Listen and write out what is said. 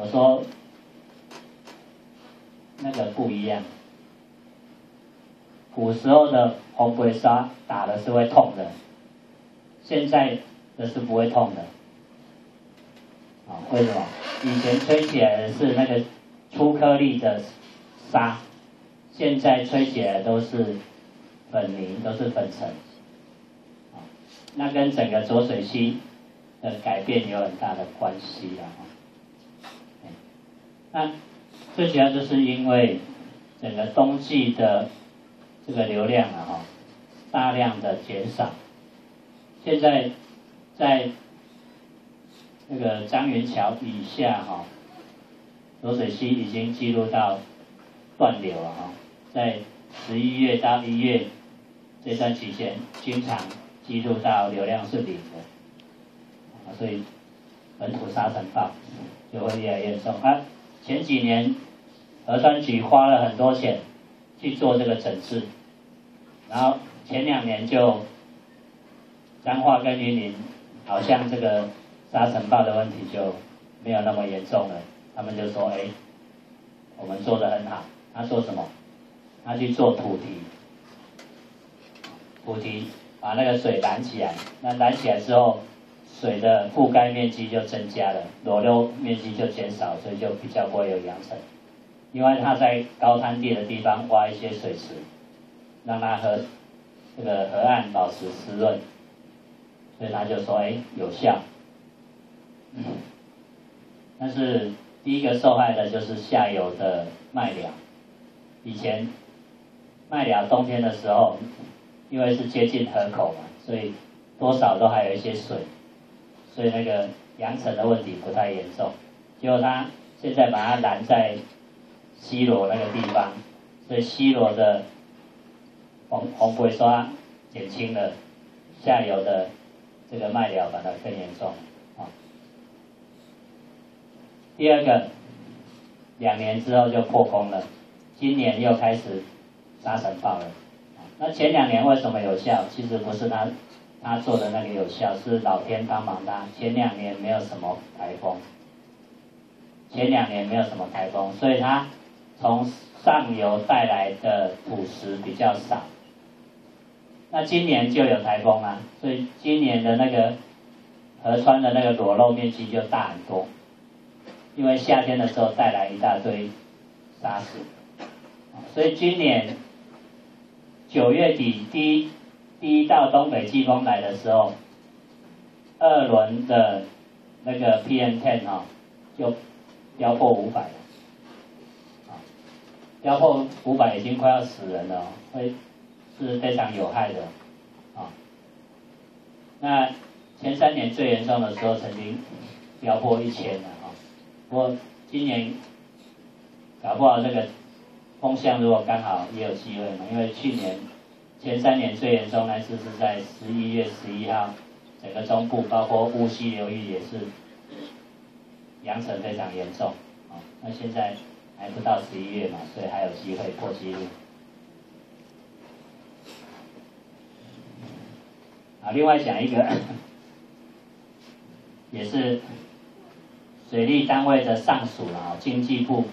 我说那个不一样，古时候的红鬼沙打的是会痛的，现在的是不会痛的。啊，为什么？以前吹起来的是那个粗颗粒的沙，现在吹起来都是粉泥，都是粉尘。那跟整个浊水溪的改变有很大的关系啊。那最主要就是因为整个冬季的这个流量啊，哈，大量的减少。现在在那个张元桥以下哈，浊水溪已经记录到断流了哈，在十一月到一月这段期间，经常记录到流量是零的，所以本土沙尘暴就会越来越重啊。前几年，核酸局花了很多钱去做这个整治，然后前两年就彰化跟云林好像这个沙尘暴的问题就没有那么严重了，他们就说：“哎，我们做的很好。”他做什么？他去做土堤，土堤把那个水拦起来，那拦起来之后。水的覆盖面积就增加了，裸露面积就减少，所以就比较不会有扬尘。因为它在高滩地的地方挖一些水池，让它和这个河岸保持湿润，所以他就说：“哎，有效。”但是第一个受害的就是下游的麦寮。以前麦寮冬天的时候，因为是接近河口嘛，所以多少都还有一些水。所以那个扬尘的问题不太严重，结果他现在把它拦在西罗那个地方，所以西罗的红红灰刷减轻了，下游的这个麦寮反而更严重啊。第二个，两年之后就破功了，今年又开始沙尘暴了。那前两年为什么有效？其实不是他。他做的那个有效是老天帮忙的。前两年没有什么台风，前两年没有什么台风，所以他从上游带来的土石比较少。那今年就有台风啊，所以今年的那个河川的那个裸露面积就大很多。因为夏天的时候带来一大堆沙石，所以今年九月底第一。第一道东北季风来的时候，二轮的那个 PM10 哈，就飙破五百了，啊，飙破五百已经快要死人了，会是非常有害的，啊，那前三年最严重的时候曾经飙破一千了啊，不过今年搞不好这个风向如果刚好也有机会嘛，因为去年。前三年最严重那次是在十一月十一号，整个中部包括乌溪流域也是扬尘非常严重，啊，那现在还不到十一月嘛，所以还有机会破纪录。啊，另外讲一个，也是水利单位的上属啊，经济部。